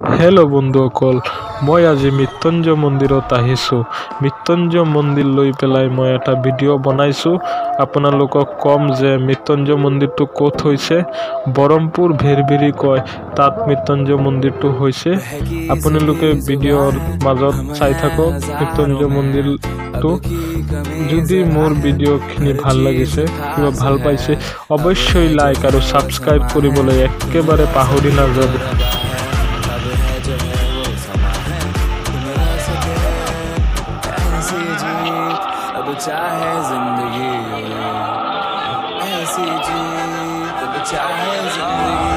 Hello' বন্ধুসকল মই আজি মৃত্যুঞ্জয় মন্দিৰত আহিছোঁ। মৃত্যুঞ্জয় মন্দিৰ লৈ পেলাই মই এটা ভিডিঅ' বনাইছোঁ। আপোনালোকক ক'ম যে মৃত্যুঞ্জয় মন্দিৰটো ক'ত হৈছে। বৰমপুৰ ভেৰভেৰি কয়, তাত মৃত্যুঞ্জয় মন্দিৰটো হৈছে। আপোনালোকে ভিডিঅ'ৰ মাজত চাই থাকক মৃত্যুঞ্জয় মন্দিৰটো। যদি মোৰ ভিডিঅ'খিনি ভালো লাগিছে, কিবা ভালো পাইছে, অৱশ্যেই লাইক আৰু ছাবস্ক্ৰাইব কৰিবলৈ একেবাৰে পাহৰি নাযাব। ऐसी जीत अब चाहे जिंदगी ऐसी जीत अब चाहे जिंदगी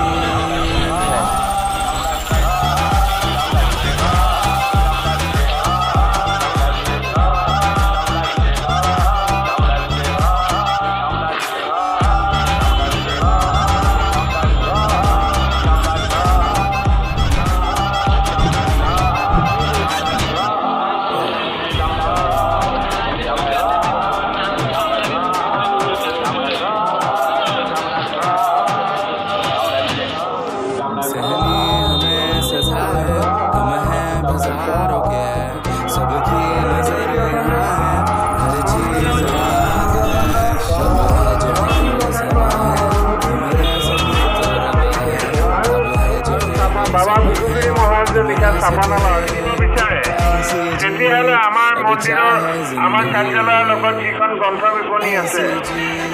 তেতিয়াহ'লে আমাৰ মন্দিৰৰ আমাৰ কাৰ্যালয়ৰ লগত যিখন গ্ৰন্থ বিপণী আছে।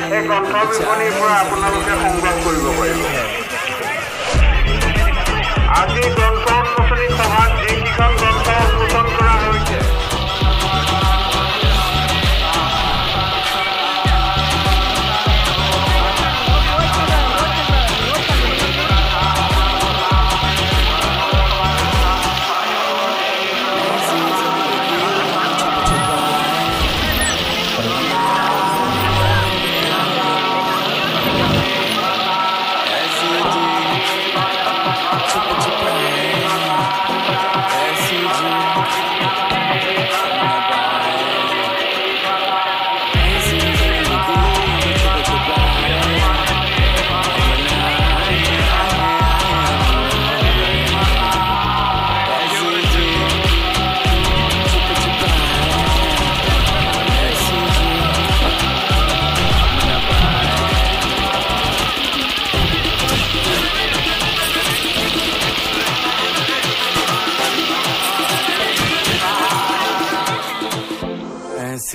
সেই গ্ৰন্থ বিপণীৰ পৰা আপোনালোকে সংগ্ৰহ কৰিব পাৰিব আজি